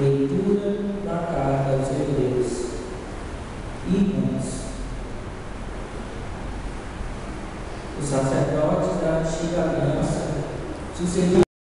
Leitura da carta aos Hebreus. Irmãos, os sacerdotes da antiga aliança sucediam